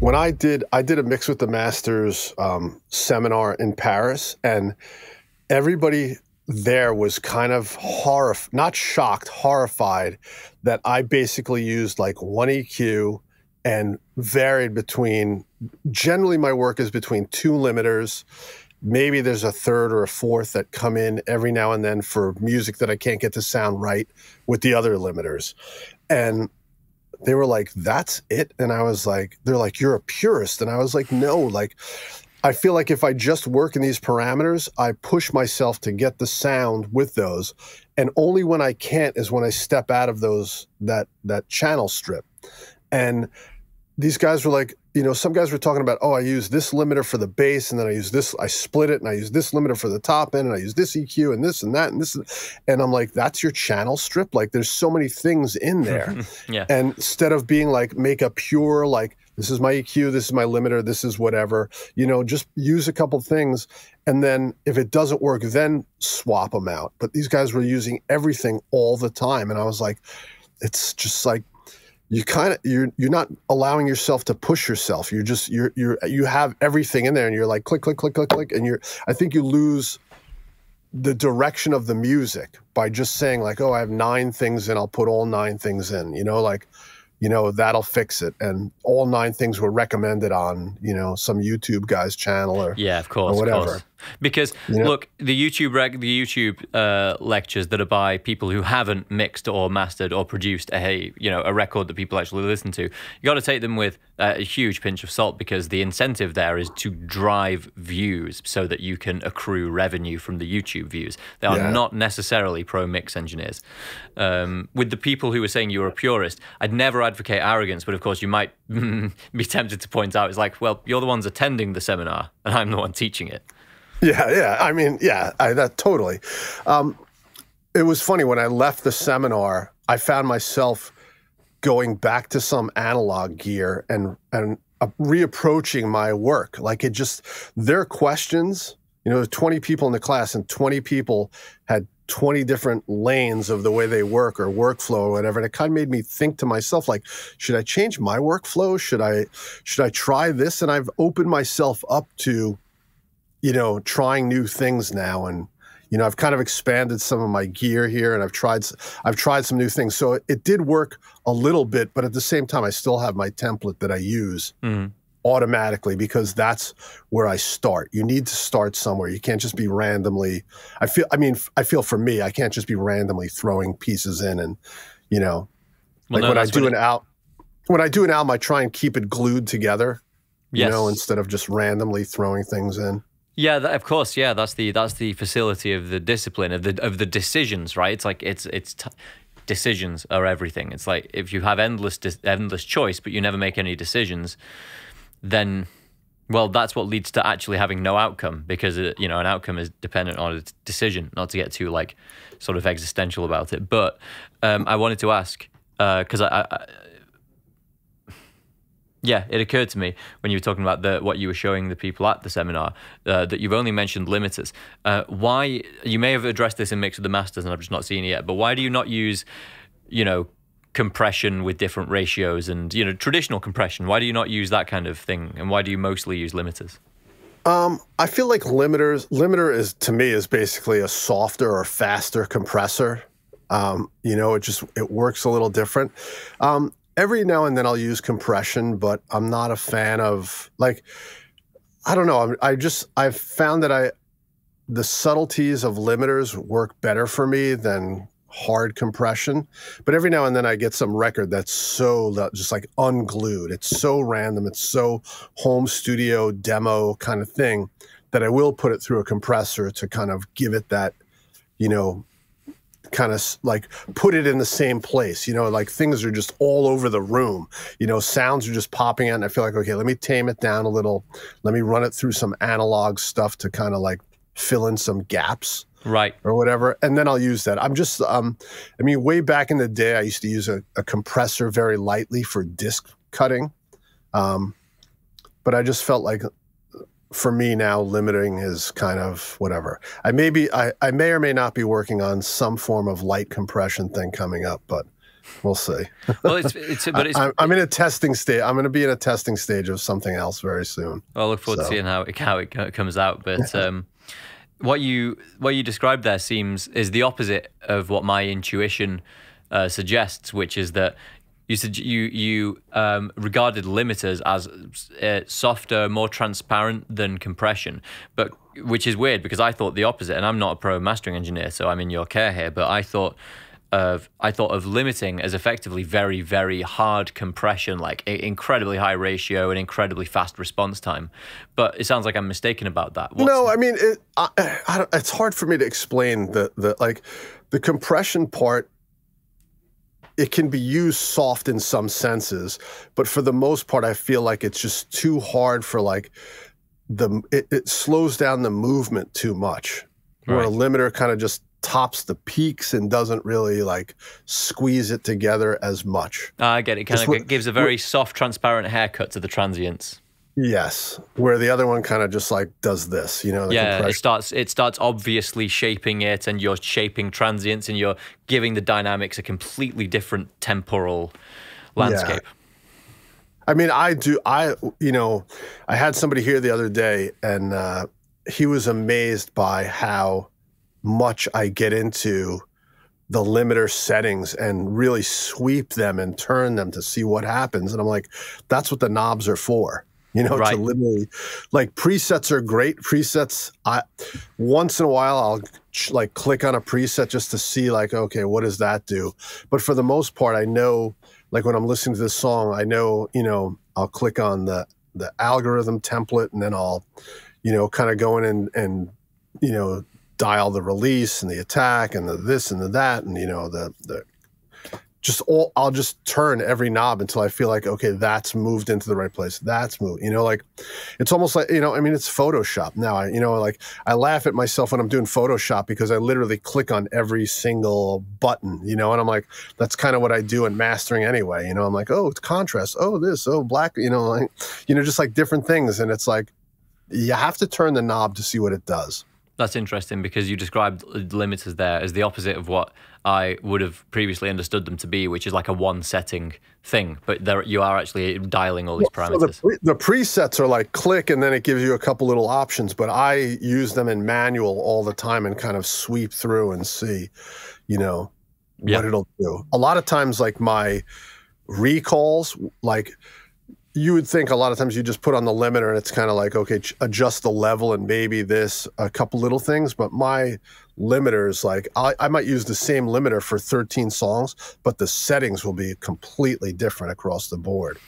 when I did I did a mix with the masters um, seminar in Paris, and everybody there was kind of horror not shocked, horrified that I basically used like one EQ and varied between. Generally, my work is between two limiters. Maybe there's a third or a fourth that come in every now and then for music that I can't get to sound right with the other limiters. And they were like, that's it. And I was like, they're like, you're a purist. And I was like, no, like, I feel like if I just work in these parameters, I push myself to get the sound with those. And only when I can't is when I step out of those, that, that channel strip. And these guys were like, you know, some guys were talking about, oh, I use this limiter for the bass, and then I use this, I split it, and I use this limiter for the top end, and I use this EQ, and this and that, and this. And I'm like, that's your channel strip. Like, there's so many things in there. yeah. And instead of being like, make a pure, like, this is my EQ, this is my limiter, this is whatever, you know, just use a couple things. And then if it doesn't work, then swap them out. But these guys were using everything all the time. And I was like, it's just like, you kind of you're you're not allowing yourself to push yourself. You're just you're you're you have everything in there, and you're like click click click click click, and you're. I think you lose the direction of the music by just saying like, oh, I have nine things and I'll put all nine things in. You know, like you know that'll fix it and all nine things were recommended on you know some youtube guy's channel or yeah of course or whatever of course. Because know? look the youtube rec- the youtube uh, lectures that are by people who haven't mixed or mastered or produced a you know a record that people actually listen to you got to take them with a huge pinch of salt because the incentive there is to drive views so that you can accrue revenue from the youtube views they are yeah. not necessarily pro mix engineers um, with the people who were saying you were a purist i'd never advocate arrogance but of course you might be tempted to point out it's like well you're the ones attending the seminar and i'm the one teaching it yeah, yeah. I mean, yeah, I, that totally. Um, it was funny when I left the seminar. I found myself going back to some analog gear and and uh, reapproaching my work. Like it just their questions. You know, 20 people in the class, and 20 people had 20 different lanes of the way they work or workflow or whatever. And it kind of made me think to myself, like, should I change my workflow? Should I should I try this? And I've opened myself up to you know, trying new things now and you know, I've kind of expanded some of my gear here and I've tried I've tried some new things. So it did work a little bit, but at the same time I still have my template that I use. Mm-hmm. automatically because that's where I start. You need to start somewhere. You can't just be randomly I feel I mean I feel for me I can't just be randomly throwing pieces in and you know well, like no, when I do an out when I do an album I try and keep it glued together. Yes. You know, instead of just randomly throwing things in. Yeah, that, of course. Yeah, that's the that's the facility of the discipline of the of the decisions, right? It's like it's it's decisions are everything. It's like if you have endless endless choice, but you never make any decisions, then well, that's what leads to actually having no outcome because uh, you know an outcome is dependent on a decision. Not to get too like sort of existential about it, but um, I wanted to ask because uh, I, I yeah, it occurred to me when you were talking about the what you were showing the people at the seminar uh, that you've only mentioned limiters. Uh, why you may have addressed this in mix with the masters, and I've just not seen it yet. But why do you not use, you know, compression with different ratios and you know traditional compression? Why do you not use that kind of thing, and why do you mostly use limiters? Um, I feel like limiters limiter is to me is basically a softer or faster compressor. Um, you know, it just it works a little different. Um, every now and then I'll use compression, but I'm not a fan of like I don't know. I'm, I just I've found that I the subtleties of limiters work better for me than hard compression. But every now and then I get some record that's so just like unglued. It's so random. It's so home studio demo kind of thing that I will put it through a compressor to kind of give it that, you know, kind of like put it in the same place. You know, like things are just all over the room. You know, sounds are just popping out, and I feel like okay, let me tame it down a little. Let me run it through some analog stuff to kind of like fill in some gaps right or whatever and then i'll use that i'm just um i mean way back in the day i used to use a, a compressor very lightly for disc cutting um but i just felt like for me now limiting is kind of whatever i may be I, I may or may not be working on some form of light compression thing coming up but we'll see. Well, it's it's but it's. I, am in a testing stage. I'm going to be in a testing stage of something else very soon. Well, I look forward so. to seeing how it how it comes out. But um, what you what you described there seems is the opposite of what my intuition uh, suggests, which is that you said you you um, regarded limiters as uh, softer, more transparent than compression, but which is weird because I thought the opposite, and I'm not a pro mastering engineer, so I'm in your care here. But I thought of I thought of limiting as effectively very very hard compression, like incredibly high ratio and incredibly fast response time. But it sounds like I'm mistaken about that. What's no, I mean it, I, I it's hard for me to explain the the like the compression part it can be used soft in some senses, but for the most part, I feel like it's just too hard for like the it, it slows down the movement too much. Right. Where a limiter kind of just tops the peaks and doesn't really like squeeze it together as much. Uh, I get it. Kind of gives a very soft, transparent haircut to the transients. Yes, where the other one kind of just like does this, you know. yeah, it starts. It starts obviously shaping it, and you're shaping transients, and you're giving the dynamics a completely different temporal landscape. Yeah. I mean, I do. I you know, I had somebody here the other day, and uh, he was amazed by how much I get into the limiter settings and really sweep them and turn them to see what happens. And I'm like, that's what the knobs are for you know, right. to literally like presets are great. Presets, I once in a while I'll like click on a preset just to see like, okay, what does that do? But for the most part, I know like when I'm listening to this song, I know, you know, I'll click on the the algorithm template and then I'll, you know, kind of go in and and you know dial the release and the attack and the this and the that and you know the the just all I'll just turn every knob until I feel like okay that's moved into the right place. That's moved you know like it's almost like you know I mean it's Photoshop now. I you know like I laugh at myself when I'm doing Photoshop because I literally click on every single button you know and I'm like that's kind of what I do in mastering anyway you know I'm like oh it's contrast oh this oh black you know like you know just like different things. And it's like you have to turn the knob to see what it does that's interesting because you described limiters there as the opposite of what I would have previously understood them to be, which is like a one setting thing. But there, you are actually dialing all these parameters. So the, the, presets are like click, and then it gives you a couple little options. But I use them in manual all the time and kind of sweep through and see, you know, what it'll do. A lot of times, like my recalls, like you would think a lot of times you just put on the limiter and it's kind of like okay adjust the level and maybe this a couple little things but my limiters like I, I might use the same limiter for 13 songs but the settings will be completely different across the board